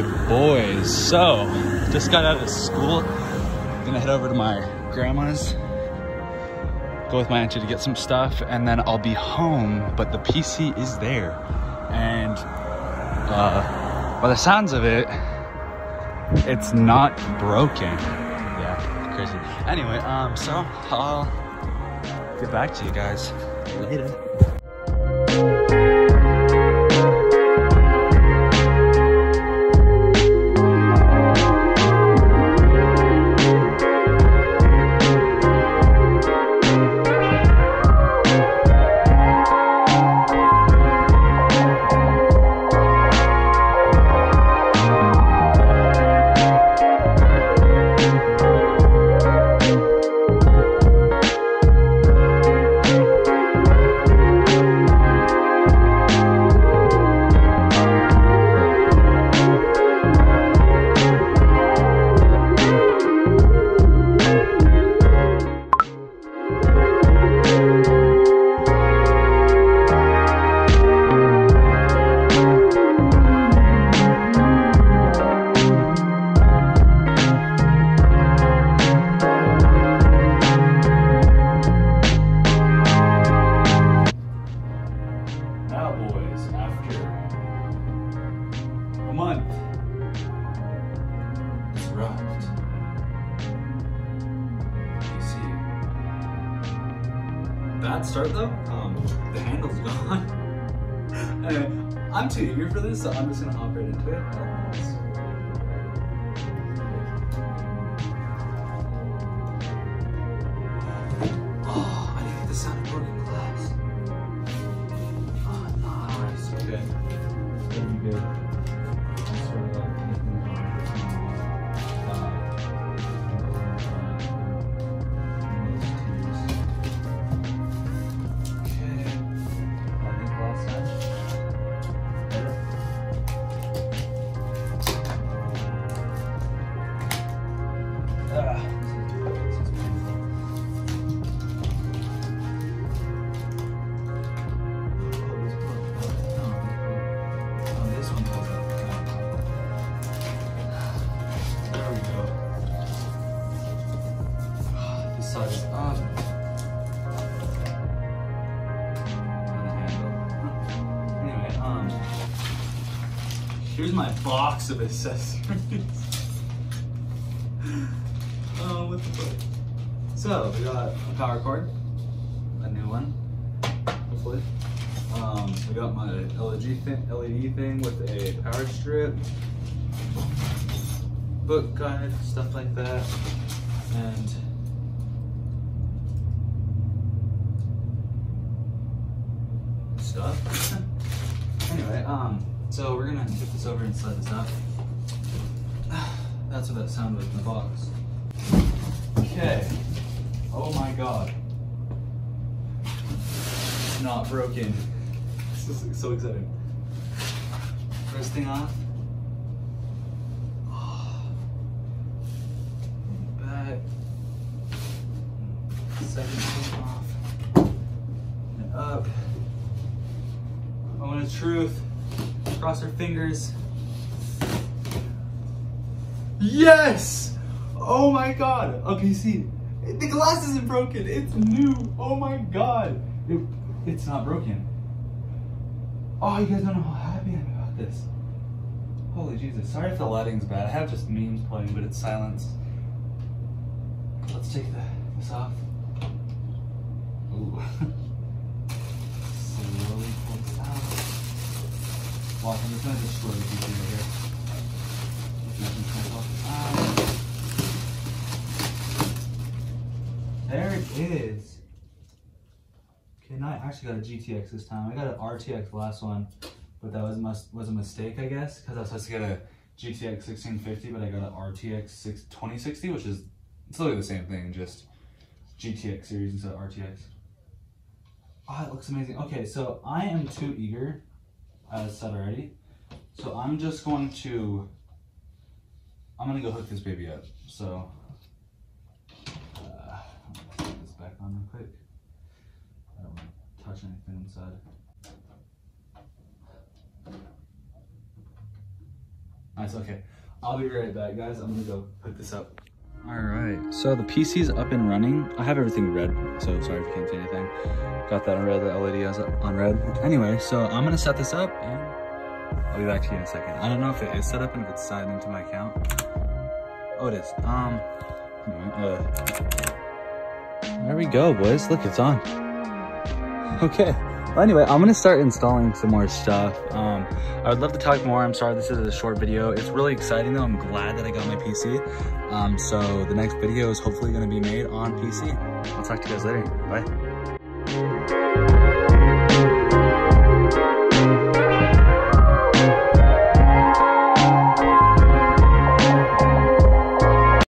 right, boys. So, just got out of school. Gonna head over to my grandma's, go with my auntie to get some stuff, and then I'll be home. But the PC is there, and uh, by the sounds of it, it's not broken. Yeah, crazy. Anyway, um, so I'll get back to you guys later. Bad start though. Um, the handle's gone. and I'm too eager for this, so I'm just gonna hop right into it. Here's my box of accessories. what the fuck? So, we got a power cord, a new one, hopefully. Um, we got my LED thing, LED thing with a power strip, book guide, stuff like that, and stuff. anyway, um, so we're gonna tip this over and slide this up. That's what that sounded like in the box. Okay. Oh my god. It's not broken. This is so exciting. First thing off. Back. Second thing off. And up. Moment of truth. Cross our fingers. Yes! Oh my god. Okay, see, the glass isn't broken. It's new. Oh my god. It, it's not broken. Oh, you guys don't know how happy I am about this. Holy Jesus. Sorry if the lighting's bad. I have just memes playing, but it's silence. Let's take the, this off. Ooh. Slowly pull this out. Watch, I'm just gonna destroy the here. Nothing comes off the side. There it is. Okay, now I actually got a GTX this time. I got an RTX last one, but that was must was a mistake, I guess, because I was supposed to get a GTX 1650, but I got an RTX 6, 2060, which is it's literally the same thing, just GTX series instead of RTX. Oh, ah, it looks amazing. Okay, so I am too eager, as said already. So I'm just going to, I'm gonna go hook this baby up. So, uh, let's put this back on quick. I don't want to touch anything inside. That's okay. I'll be right back, guys. I'm gonna go put this up. All right, so the PC's up and running. I have everything red, so sorry if you can't see anything. Got that on red, the LED is on red. Anyway, so I'm gonna set this up and I'll be back to you in a second. I don't know if it is set up and if it's signed into my account. Oh, it is. Um, uh, there we go, boys. Look, it's on. Okay. Well, anyway, I'm gonna start installing some more stuff. Um, I would love to talk more. I'm sorry this is a short video. It's really exciting though. I'm glad that I got my PC. Um, so the next video is hopefully gonna be made on PC. I'll talk to you guys later. Bye.